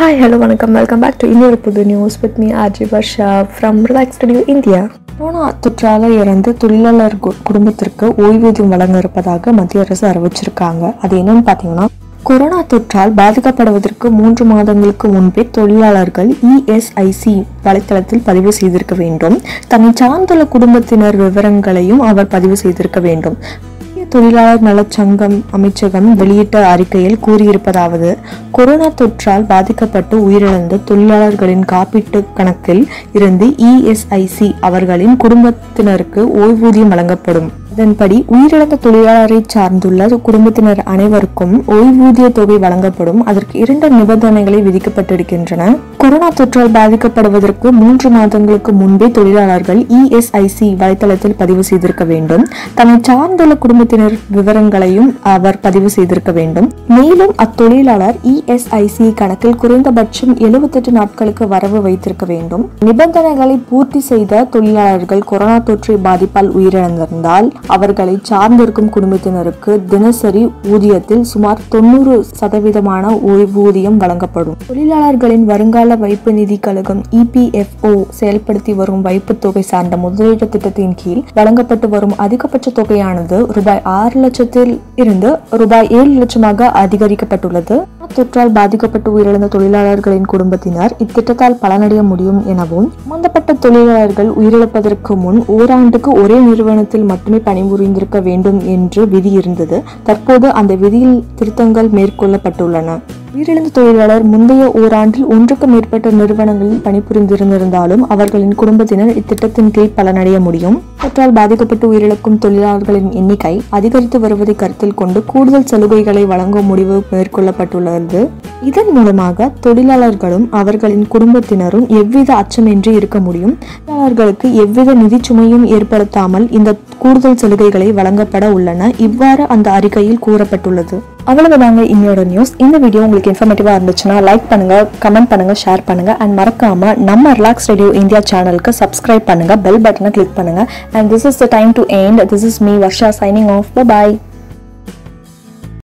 Hi hello வணக்கம். Welcome back to இன்னொரு புது news with me RJ Varsha from relax studio India corona தொற்றால் இறந்து தொழிலாளர் கு- குடும்பத்திற்கு ஓய்வூதியம் வழங்க இருப்பதாக மத்திய அரசு அறிவிச்சிருக்காங்க. அது என்னன்னு பார்த்தீங்கன்னா கொரோனா தொற்றால் பாதிக்கப்படுவதற்கு மூன்று மாதங்களுக்கு முன்பே தொழிலாளர்கள் இஎஸ்ஐசி வலைத்தளத்தில் பதிவு செய்திருக்க வேண்டும். தன்னை சார்ந்துள்ள குடும்பத்தினர் விவரங்களையும் அவர் பதிவு செய்திருக்க வேண்டும். தொழிலாளர் நலச்சங்கம் அமைச்சகம் வெளியிட்ட அறிக்கையில் கூறியிருப்பதாவது கொரோனா தொற்றால் பாதிக்கப்பட்டு உயிரிழந்த தொழிலாளர்களின் காப்பீட்டு கணக்கில் இருந்து இஎஸ்ஐசி அவர்களின் குடும்பத்தினருக்கு ஓய்வூதியம் வழங்கப்படும். இதன்படி உயிரிழந்த தொழிலாளரை சார்ந்துள்ள குடும்பத்தினர் அனைவருக்கும் ஓய்வூதிய தொகை வழங்கப்படும். அதற்கு இரண்டு நிபந்தனைகளை விதிக்கப்பட்டிருக்கின்றன. கொரோனா தொற்றால் பாதிக்கப்படுவதற்கு மூன்று மாதங்களுக்கு முன்பே தொழிலாளர்கள் இஎஸ்ஐசி வலைத்தளத்தில் பதிவு செய்திருக்க வேண்டும். தன்னை சார்ந்துள்ள குடும்பத்தினர் விவரங்களையும் அவர் பதிவு செய்திருக்க வேண்டும். மேலும் அத்தொழிலாளர் இஎஸ்ஐசி கணக்கில் குறைந்தபட்சம் எழுபத்தெட்டு நாட்களுக்கு வரவு வைத்திருக்க வேண்டும். நிபந்தனைகளை பூர்த்தி செய்த தொழிலாளர்கள் கொரோனா தொற்று பாதிப்பால் உயிரிழந்திருந்தால் அவர்களை சார்ந்திருக்கும் குடும்பத்தினருக்கு தினசரி ஊதியத்தில் சுமார் தொண்ணூறு சதவீதமான ஓய்வூதியம் வழங்கப்படும். தொழிலாளர்களின் வருங்கால வைப்பு நிதி கழகம் இபிஎஃப்ஓ செயல்படுத்தி வரும் வைப்பு தொகை சார்ந்த முதலீட்டு திட்டத்தின் கீழ் வழங்கப்பட்டு வரும் அதிகபட்ச தொகையானது ரூபாய் ஆறு லட்சத்தில் இருந்து ரூபாய் ஏழு லட்சமாக அதிகரிக்கப்பட்டுள்ளது. தொற்றால் பாதிக்கப்பட்டு உயிரிழந்த தொழிலாளர்களின் குடும்பத்தினர் இத்திட்டத்தால் பலனடைய முடியும் எனவும் சம்பந்தப்பட்ட தொழிலாளர்கள் உயிரிழப்பதற்கு முன் ஓராண்டுக்கு ஒரே நிறுவனத்தில் மட்டுமே பணிபுரிந்திருக்க வேண்டும் என்று விதி இருந்தது. தற்போது அந்த விதியில் திருத்தங்கள் மேற்கொள்ளப்பட்டுள்ளன. உயிரிழந்த தொழிலாளர் முந்தைய ஓராண்டில் ஒன்றுக்கு மேற்பட்ட நிறுவனங்களில் பணிபுரிந்திருந்திருந்தாலும் அவர்களின் குடும்பத்தினர் இத்திட்டத்தின் கீழ் பலனடைய முடியும். தொற்றால் பாதிக்கப்பட்டு உயிரிழக்கும் தொழிலாளர்களின் எண்ணிக்கை அதிகரித்து வருவதை கருத்தில் கொண்டு கூடுதல் சலுகைகளை வழங்கும் முடிவு மேற்கொள்ளப்பட்டுள்ளது. இதன் மூலமாக தொழிலாளர்களும் அவர்களின் குடும்பத்தினரும் எவ்வித அச்சமின்றி இருக்க முடியும்? தொழிலாளர்களுக்கு எவ்வித நிதி சுமையும் ஏற்படுத்தாமல் இந்த கூடுதல் சலுகைகளை வழங்கப்பட உள்ளன இவ்வாறு அந்த அறிக்கையில் கூறப்பட்டுள்ளது. அவ்வளவுதாங்க இன்னோட நியூஸ் இந்த வீடியோ உங்களுக்கு இன்ஃபர்மேட்டிவா இருந்துச்சுன்னா லைக் பண்ணுங்க கமெண்ட் பண்ணுங்க ஷேர் பண்ணுங்க அண்ட் மறக்காம நம்ம ரிலாக்ஸ் ரேடியோ இந்தியா சேனலுக்கு சப்ஸ்கிரைப் பண்ணுங்க பெல் பட்டனை கிளிக் பண்ணுங்க. And this is the time to end this is me Varsha signing off bye